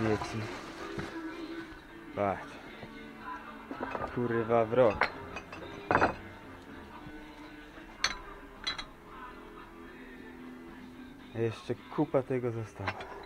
śmieci. Patrz. Kurwa wrok. Jeszcze kupa tego została.